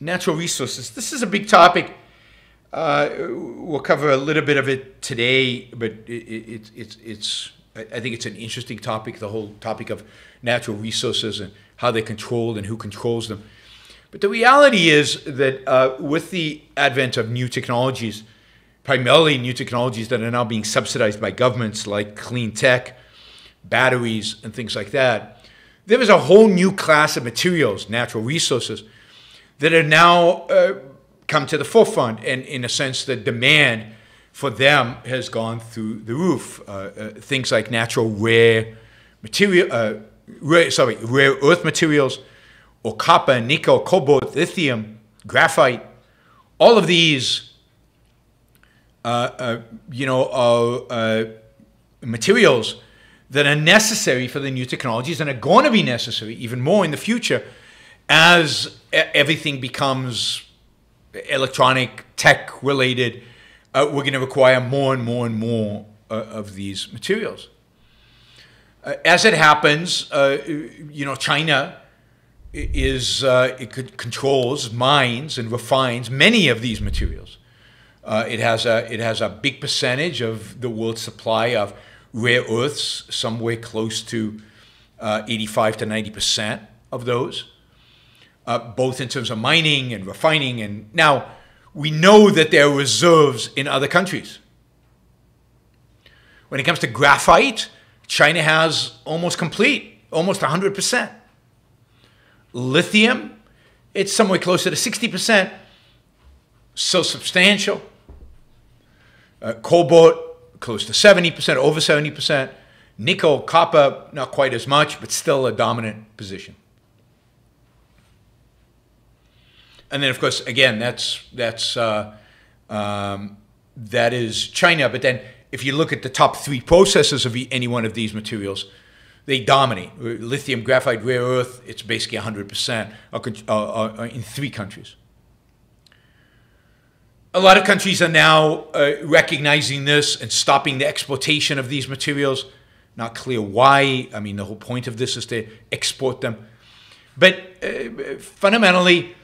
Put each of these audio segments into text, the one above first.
natural resources. This is a big topic. Uh, we'll cover a little bit of it today, but it, it, it's it's I think it's an interesting topic. The whole topic of natural resources and how they're controlled and who controls them. But the reality is that uh, with the advent of new technologies, primarily new technologies that are now being subsidized by governments like clean tech, batteries, and things like that, there is a whole new class of materials, natural resources, that are now uh, come to the forefront. And in a sense, the demand for them has gone through the roof. Uh, uh, things like natural rare material, uh, rare, sorry, rare earth materials, or copper, nickel, cobalt, lithium, graphite. All of these, uh, uh, you know, are materials that are necessary for the new technologies and are going to be necessary even more in the future as everything becomes electronic, tech related. Uh, we're going to require more and more and more uh, of these materials. Uh, as it happens, uh, you know, China is uh, it controls, mines, and refines many of these materials. Uh, it has a it has a big percentage of the world's supply of rare earths, somewhere close to uh, 85 to 90 percent of those, uh, both in terms of mining and refining. And now we know that there are reserves in other countries. When it comes to graphite, China has almost complete, almost 100 percent. Lithium, it's somewhere closer to 60 percent. So substantial. Uh, cobalt, close to 70%, over 70%. Nickel, copper, not quite as much, but still a dominant position. And then, of course, again, that's that's uh, um, that is China. But then, if you look at the top three processes of any one of these materials, they dominate. Lithium, graphite, rare earth. It's basically 100% in three countries a lot of countries are now uh, recognizing this and stopping the exploitation of these materials. Not clear why. I mean, the whole point of this is to export them. But uh, fundamentally,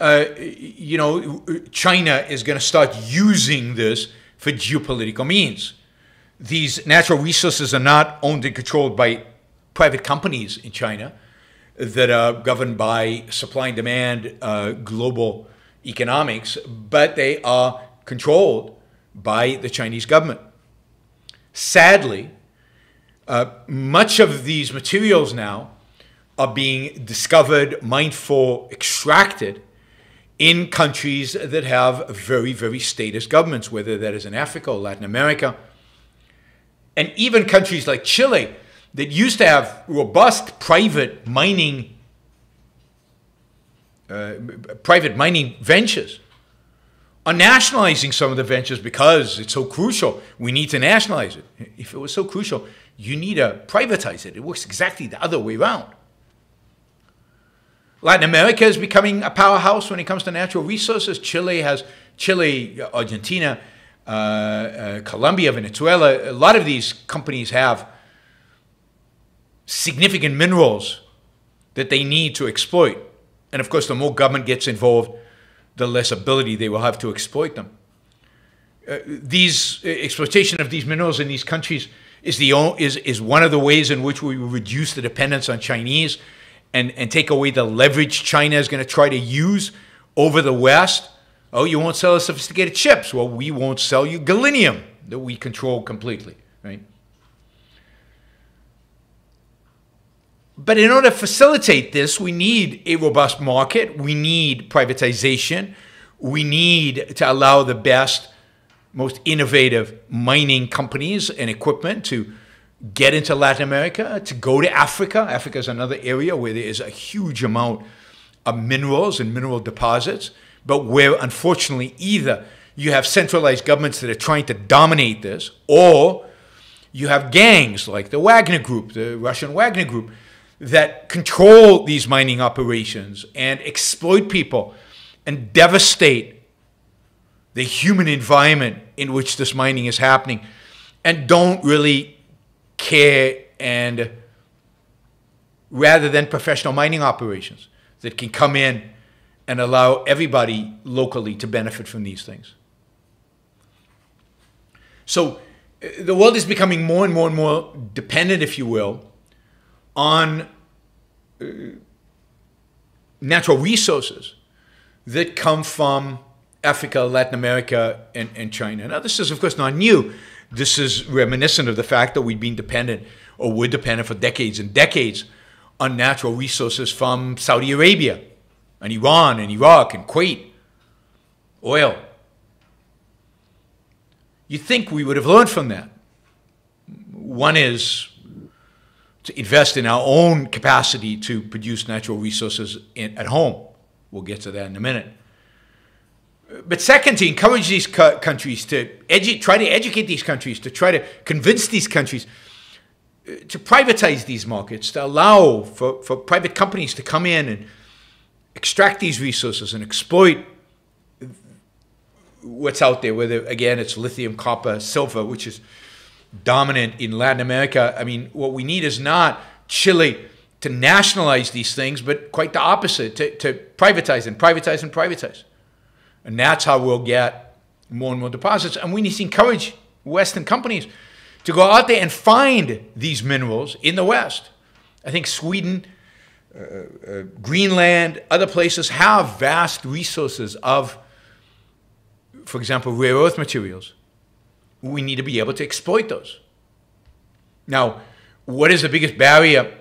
uh, you know, China is going to start using this for geopolitical means. These natural resources are not owned and controlled by private companies in China that are governed by supply and demand, uh, global economics, but they are controlled by the Chinese government. Sadly, uh, much of these materials now are being discovered, mined for, extracted in countries that have very, very statist governments, whether that is in Africa or Latin America. And even countries like Chile that used to have robust private mining uh, private mining ventures are nationalizing some of the ventures because it's so crucial. We need to nationalize it. If it was so crucial, you need to privatize it. It works exactly the other way around. Latin America is becoming a powerhouse when it comes to natural resources. Chile has Chile, Argentina, uh, uh, Colombia, Venezuela. A lot of these companies have significant minerals that they need to exploit. And of course, the more government gets involved, the less ability they will have to exploit them. Uh, these uh, exploitation of these minerals in these countries is the is is one of the ways in which we reduce the dependence on Chinese, and and take away the leverage China is going to try to use over the West. Oh, you won't sell us sophisticated chips. Well, we won't sell you gallium that we control completely, right? But in order to facilitate this, we need a robust market. We need privatization. We need to allow the best, most innovative mining companies and equipment to get into Latin America, to go to Africa. Africa is another area where there is a huge amount of minerals and mineral deposits, but where unfortunately either you have centralized governments that are trying to dominate this, or you have gangs like the Wagner Group, the Russian Wagner Group, that control these mining operations and exploit people and devastate the human environment in which this mining is happening and don't really care and rather than professional mining operations that can come in and allow everybody locally to benefit from these things. So uh, the world is becoming more and more and more dependent, if you will, on uh, natural resources that come from Africa, Latin America, and, and China. Now, this is, of course, not new. This is reminiscent of the fact that we've been dependent or were dependent for decades and decades on natural resources from Saudi Arabia and Iran and Iraq and Kuwait, oil. You think we would have learned from that. One is to invest in our own capacity to produce natural resources in, at home. We'll get to that in a minute. But second, to encourage these countries to edu- try to educate these countries, to try to convince these countries uh, to privatize these markets, to allow for, for private companies to come in and extract these resources and exploit what's out there, whether, again, it's lithium, copper, silver, which is dominant in Latin America. I mean, what we need is not Chile to nationalize these things, but quite the opposite, to, to privatize and privatize and privatize. And that's how we'll get more and more deposits. And we need to encourage Western companies to go out there and find these minerals in the West. I think Sweden, uh, uh, Greenland, other places have vast resources of, for example, rare earth materials. We need to be able to exploit those. Now, what is the biggest barrier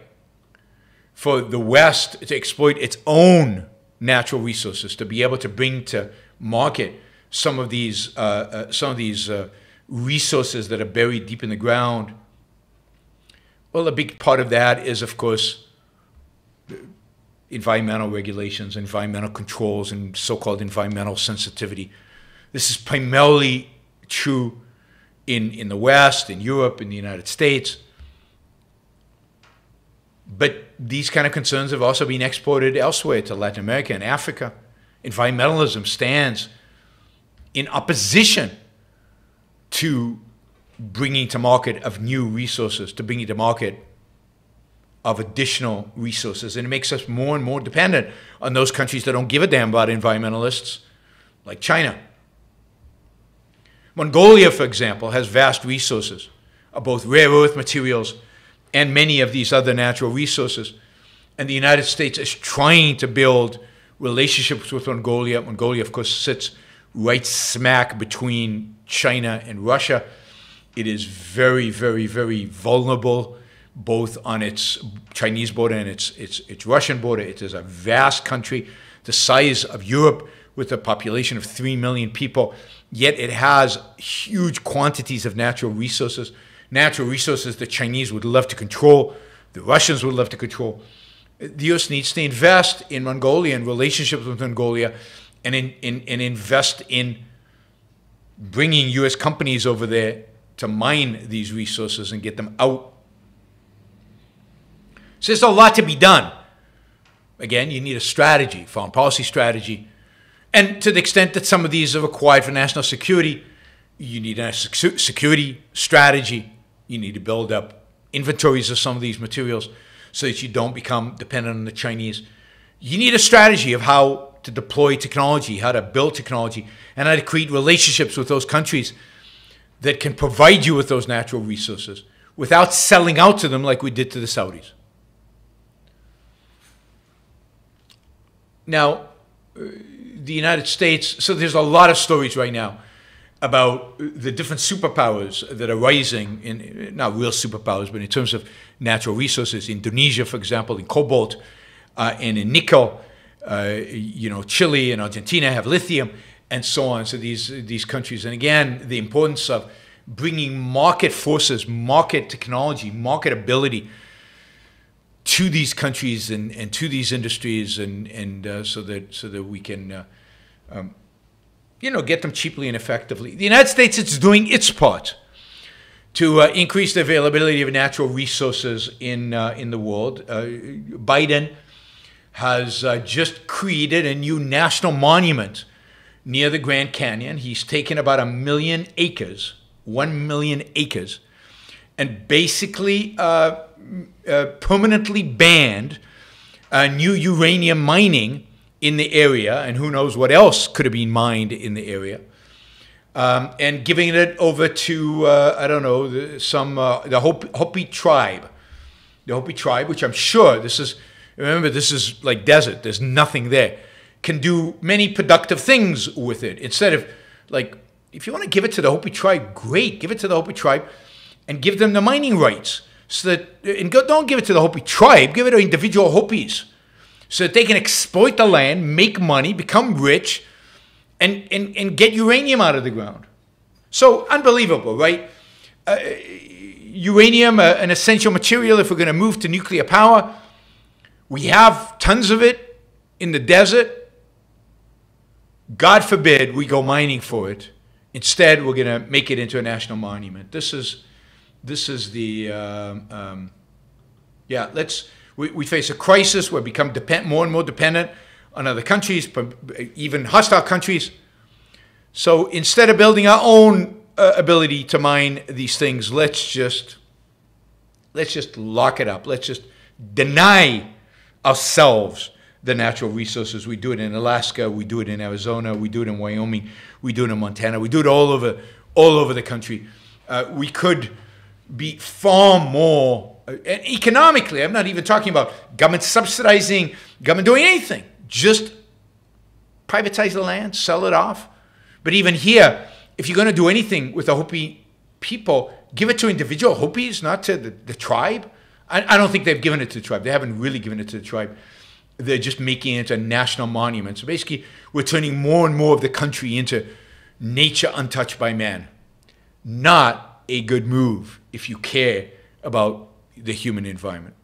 for the West to exploit its own natural resources, to be able to bring to market some of these, uh, uh, some of these uh, resources that are buried deep in the ground? Well, a big part of that is, of course, environmental regulations, environmental controls, and so called environmental sensitivity. This is primarily true in, in the West, in Europe, in the United States. But these kind of concerns have also been exported elsewhere to Latin America and Africa. Environmentalism stands in opposition to bringing to market of new resources, to bringing to market of additional resources. And it makes us more and more dependent on those countries that don't give a damn about environmentalists, like China. Mongolia, for example, has vast resources of both rare earth materials and many of these other natural resources. And the United States is trying to build relationships with Mongolia. Mongolia, of course, sits right smack between China and Russia. It is very, very, very vulnerable, both on its Chinese border and its, its, its Russian border. It is a vast country, the size of Europe, with a population of 3 million people, yet it has huge quantities of natural resources, natural resources the Chinese would love to control, the Russians would love to control the U.S. needs to invest in Mongolia and relationships with Mongolia and, in, in, and invest in bringing U.S. companies over there to mine these resources and get them out. So there's a lot to be done. Again, you need a strategy, foreign policy strategy. And to the extent that some of these are required for national security, you need a security strategy. You need to build up inventories of some of these materials so that you don't become dependent on the Chinese. You need a strategy of how to deploy technology, how to build technology, and how to create relationships with those countries that can provide you with those natural resources without selling out to them like we did to the Saudis. Now, uh, the United States, so there's a lot of stories right now about the different superpowers that are rising in not real superpowers, but in terms of natural resources. Indonesia, for example, in cobalt uh, and in nickel. Uh, you know, Chile and Argentina have lithium, and so on. So these these countries, and again, the importance of bringing market forces, market technology, market ability to these countries and, and to these industries, and and uh, so that so that we can. Uh, um, you know, get them cheaply and effectively. The United States is doing its part to uh, increase the availability of natural resources in uh, in the world. Uh, Biden has uh, just created a new national monument near the Grand Canyon. He's taken about a million acres, one million acres, and basically uh, uh, permanently banned new uranium mining in the area, and who knows what else could have been mined in the area, um, and giving it over to uh, I don't know the, some uh, the Hopi, Hopi tribe, the Hopi tribe, which I'm sure this is. Remember, this is like desert. There's nothing there. Can do many productive things with it instead of like if you want to give it to the Hopi tribe, great, give it to the Hopi tribe, and give them the mining rights so that and don't give it to the Hopi tribe, give it to individual Hopis so that they can exploit the land, make money, become rich, and, and, and get uranium out of the ground. So unbelievable, right? Uh, uranium, uh, an essential material if we're going to move to nuclear power. We have tons of it in the desert. God forbid we go mining for it. Instead, we're going to make it into a national monument. This is, this is the, um, um, yeah, let's, we, we face a crisis. We become depend, more and more dependent on other countries, even hostile countries. So instead of building our own uh, ability to mine these things, let's just let's just lock it up. Let's just deny ourselves the natural resources. We do it in Alaska, we do it in Arizona, we do it in Wyoming, we do it in Montana, we do it all over all over the country. Uh, we could be far more and economically. I'm not even talking about government subsidizing, government doing anything. Just privatize the land, sell it off. But even here, if you're going to do anything with the Hopi people, give it to individual Hopis, not to the, the tribe. I, I, don't think they've given it to the tribe. They haven't really given it to the tribe. They're just making it a national monument. So basically, we're turning more and more of the country into nature untouched by man. Not a good move if you care about the human environment.